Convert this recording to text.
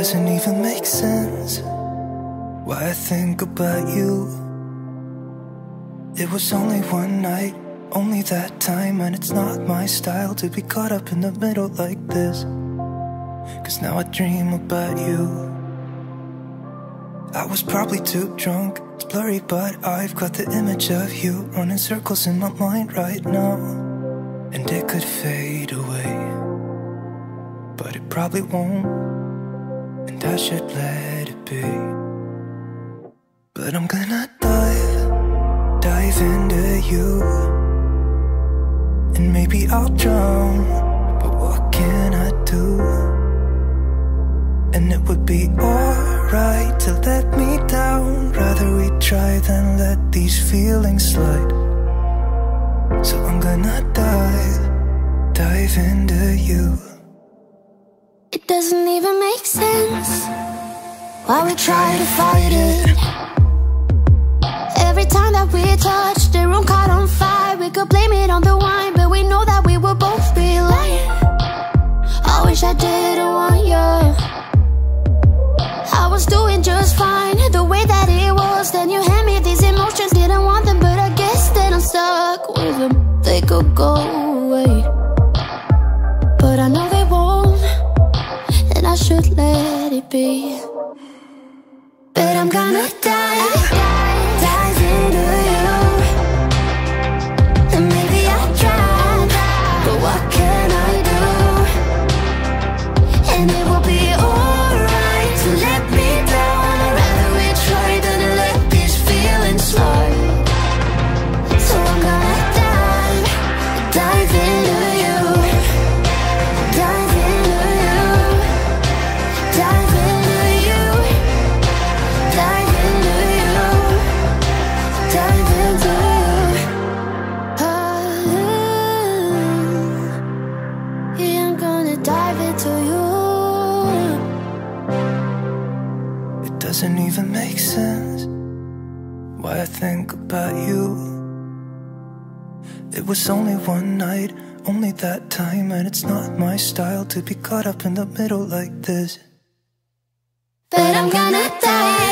doesn't even make sense why I think about you. It was only one night, only that time, and it's not my style to be caught up in the middle like this. Cause now I dream about you. I was probably too drunk, it's blurry, but I've got the image of you running circles in my mind right now. And it could fade away, but it probably won't, and I should let it be. But I'm gonna dive, dive into you, and maybe I'll drown, but what can I do? And it would be alright to let me down. Rather we try than let these feelings slide. So I'm gonna dive, dive into you. It doesn't even make sense why we try to fight it. Every time that we touch, the room caught on fire. We could blame it on the wine, but we know that we will both be lying. I wish I didn't want you. I was doing just fine, the way that it was. Then you hand me these emotions, didn't want them, but I guess that I'm stuck with them. They could go away, but I know they won't, and I should let it be. I'm gonna dive, dive into you. It doesn't even make sense why I think about you. It was only one night, only that time, and it's not my style to be caught up in the middle like this. But I'm gonna dive,